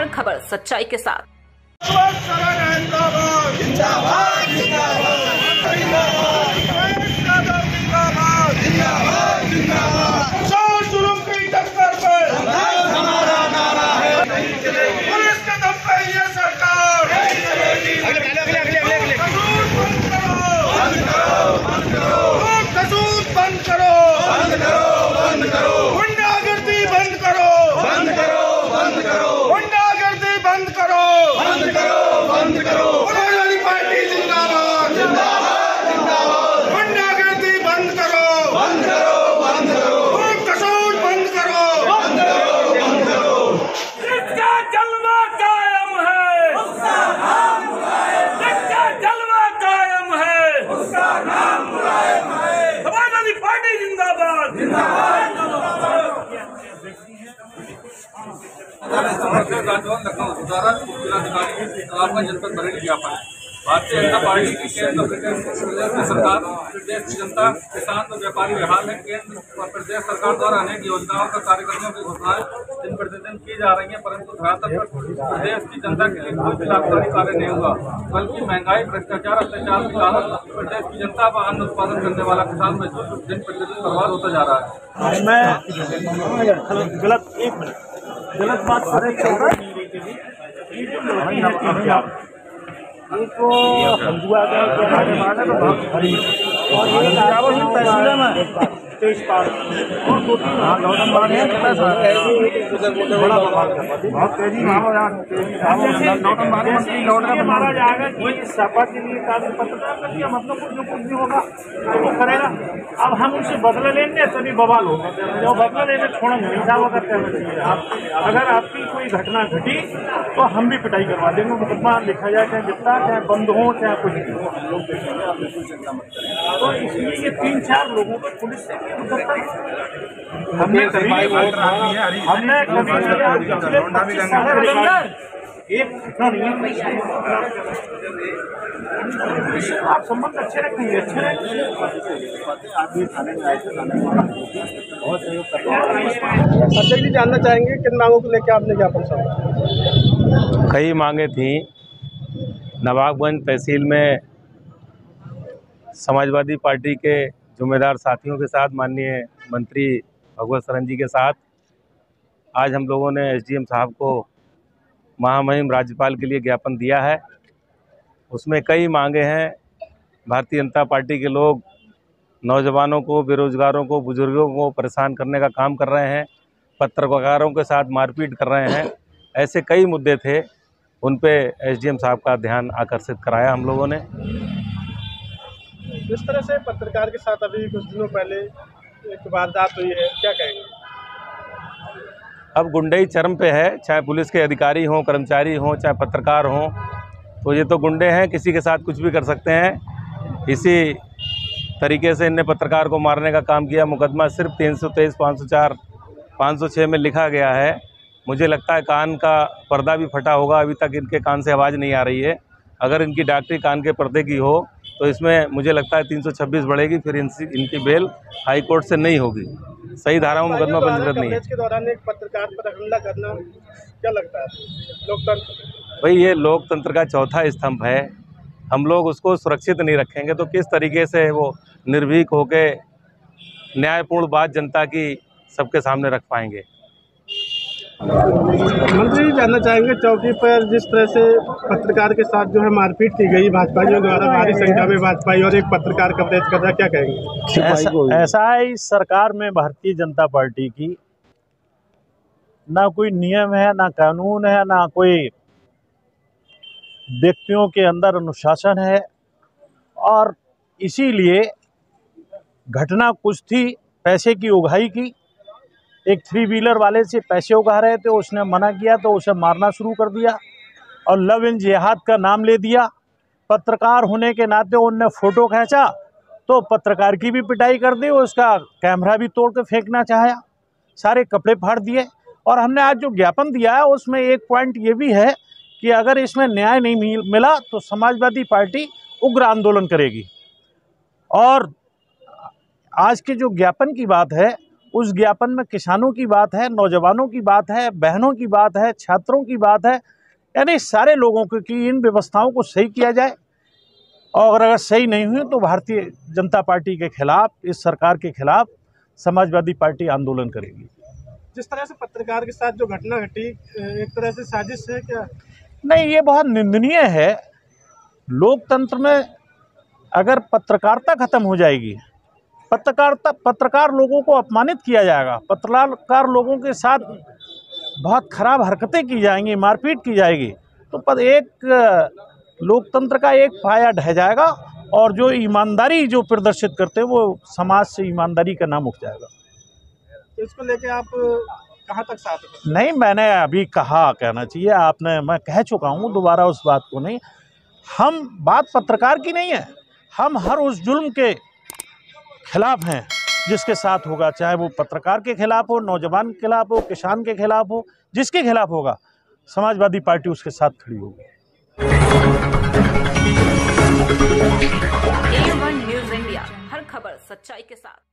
हर खबर सच्चाई के साथ की टक्कर पर पुलिस के दम पे ये सरकार कसूर बंद करो गुंडागर्दी बंद करो गुंडागर्दी बंद करो समाजवादी पार्टी जिंदाबाद गुंडागर्दी बंद करो कसूर बंद करो इसका जलवा कायम है इसका जलवा कायम है समाजवादी पार्टी जिंदाबाद। राजभवन लखनऊ द्वारा जिलाधिकारी आपका जनपद बरेली ज्ञापन भारतीय जनता पार्टी की केंद्र प्रदेश प्रदेश की सरकार प्रदेश की जनता किसान और व्यापारी बेहाल है। केंद्र और प्रदेश सरकार द्वारा अनेक योजनाओं का कार्यक्रमों की घोषणाएँ दिन प्रतिदिन की जा रही है परंतु धरातल पर प्रदेश की जनता के लिए कोई भी लाभकारी कार्य नहीं हुआ बल्कि महँगाई भ्रष्टाचार अत्याचार के कारण प्रदेश की जनता व अन्न उत्पादन करने वाला किसान मजदूर दिन प्रतिदिन बर्बाद होता जा रहा है। मैं गलत एक मिनट। गलत बात कर एक हल्दुआ का और ये तहसील में तेईस पार और दो तीन हाँ। है बड़ा बवाल बहुत तेज़ी लौटन बाग मंत्री मारा जाएगा कि सपा के लिए कागज़ पत्रकार कर दिया मतलब कुछ जो कुछ भी होगा। तो वो करेगा अब हम उनसे बदला लेंगे तभी बवाल होगा। जो बदला लेने छोड़ेंगे नहीं साहब अगर चाहिए आप अगर आपकी कोई घटना घटी तो हम भी पिटाई करवा देंगे। मुकदमा लिखा जाए चाहे जितना चाहे बंद हो चाहे कुछ भी हो। हम लोग देखेंगे आप बिल्कुल चिंता मत करें तो इसलिए ये तीन चार लोगों को पुलिस से है हमने कभी हमने कभी एक नहीं है आप संबंध अच्छे रखेंगे अच्छे अध्यक्ष जी जानना चाहेंगे किन मांगों को लेकर आपने ज्ञापन सौंपा कई मांगे थी नवाबगंज तहसील में समाजवादी पार्टी के जुम्मेदार साथियों के साथ, माननीय मंत्री भगवत सरन जी के साथ, आज हम लोगों ने एसडीएम साहब को महामहिम राज्यपाल के लिए ज्ञापन दिया है। उसमें कई मांगे हैं। भारतीय जनता पार्टी के लोग नौजवानों को, बेरोजगारों को, बुज़ुर्गों को परेशान करने का काम कर रहे हैं, पत्रकारों के साथ मारपीट कर रहे हैं। ऐसे कई मुद्दे थे, उन पे एसडीएम साहब का ध्यान आकर्षित कराया हम लोगों ने। जिस तरह से पत्रकार के साथ अभी कुछ दिनों पहले एक वारदात हुई है, क्या कहेंगे? अब गुंडई चरम पे है, चाहे पुलिस के अधिकारी हों, कर्मचारी हों, चाहे पत्रकार हों तो ये तो गुंडे हैं, किसी के साथ कुछ भी कर सकते हैं। इसी तरीके से इनने पत्रकार को मारने का काम किया। मुकदमा सिर्फ़ तीन सौ तेईस, पाँच सौ चार, पाँच सौ छः में लिखा गया है। मुझे लगता है कान का पर्दा भी फटा होगा, अभी तक इनके कान से आवाज़ नहीं आ रही है। अगर इनकी डॉक्टरी कान के पर्दे की हो तो इसमें मुझे लगता है 326 बढ़ेगी फिर इनसी इनकी बेल हाई कोर्ट से नहीं होगी। सही धारा में मुकदमा पंजीकृत नहीं है। के दौरान एक पत्रकार पर हमला करना क्या लगता है? लोकतंत्र भाई ये लोकतंत्र का चौथा स्तंभ है। हम लोग उसको सुरक्षित नहीं रखेंगे तो किस तरीके से वो निर्भीक होके न्यायपूर्ण बात जनता की सबके सामने रख पाएँगे? मंत्री जी जानना चाहेंगे चौकी पर जिस तरह से पत्रकार के साथ जो है मारपीट की गई भाजपाइयों द्वारा भारी संख्या में भाजपाई और एक पत्रकार कवरेज कर रहा क्या कहेंगे? ऐसा, ऐसा है इस सरकार में भारतीय जनता पार्टी की ना कोई नियम है ना कानून है ना कोई व्यक्तियों के अंदर अनुशासन है। और इसीलिए घटना कुछ थी पैसे की उगाही की एक थ्री व्हीलर वाले से पैसे उगा रहे थे, उसने मना किया तो उसे मारना शुरू कर दिया और लव इन जिहाद का नाम ले दिया। पत्रकार होने के नाते उनने फ़ोटो खींचा तो पत्रकार की भी पिटाई कर दी, उसका कैमरा भी तोड़ के फेंकना चाहा। सारे कपड़े फाड़ दिए और हमने आज जो ज्ञापन दिया है, उसमें एक पॉइंट ये भी है कि अगर इसमें न्याय नहीं मिला तो समाजवादी पार्टी उग्र आंदोलन करेगी। और आज के जो ज्ञापन की बात है उस ज्ञापन में किसानों की बात है नौजवानों की बात है बहनों की बात है छात्रों की बात है यानी सारे लोगों को कि इन व्यवस्थाओं को सही किया जाए। और अगर सही नहीं हुई तो भारतीय जनता पार्टी के खिलाफ इस सरकार के खिलाफ समाजवादी पार्टी आंदोलन करेगी। जिस तरह से पत्रकार के साथ जो घटना घटी एक तरह से साजिश है क्या? नहीं ये बहुत निंदनीय है। लोकतंत्र में अगर पत्रकारिता खत्म हो जाएगी पत्रकारिता पत्रकार लोगों को अपमानित किया जाएगा। पत्रकार लोगों के साथ बहुत खराब हरकतें की जाएँगी मारपीट की जाएगी। तो पर एक लोकतंत्र का एक पाया ढह जाएगा और जो ईमानदारी जो प्रदर्शित करते हैं वो समाज से ईमानदारी का नाम उठ जाएगा। तो इसको लेके आप कहाँ तक साथ हैं? नहीं मैंने अभी कहा कहना चाहिए आपने मैं कह चुका हूँ दोबारा उस बात को नहीं। हम बात पत्रकार की नहीं है। हम हर उस जुल्म के खिलाफ हैं, जिसके साथ होगा, चाहे वो पत्रकार के खिलाफ हो, नौजवान के खिलाफ हो, किसान के खिलाफ हो, जिसके खिलाफ होगा, समाजवादी पार्टी उसके साथ खड़ी होगी। न्यूज़ इंडिया हर खबर सच्चाई के साथ।